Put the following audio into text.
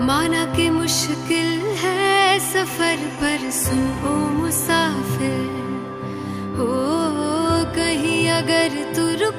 माना कि मुश्किल है सफ़र पर सुनो मुसाफिर। हो कहीं अगर तू रुक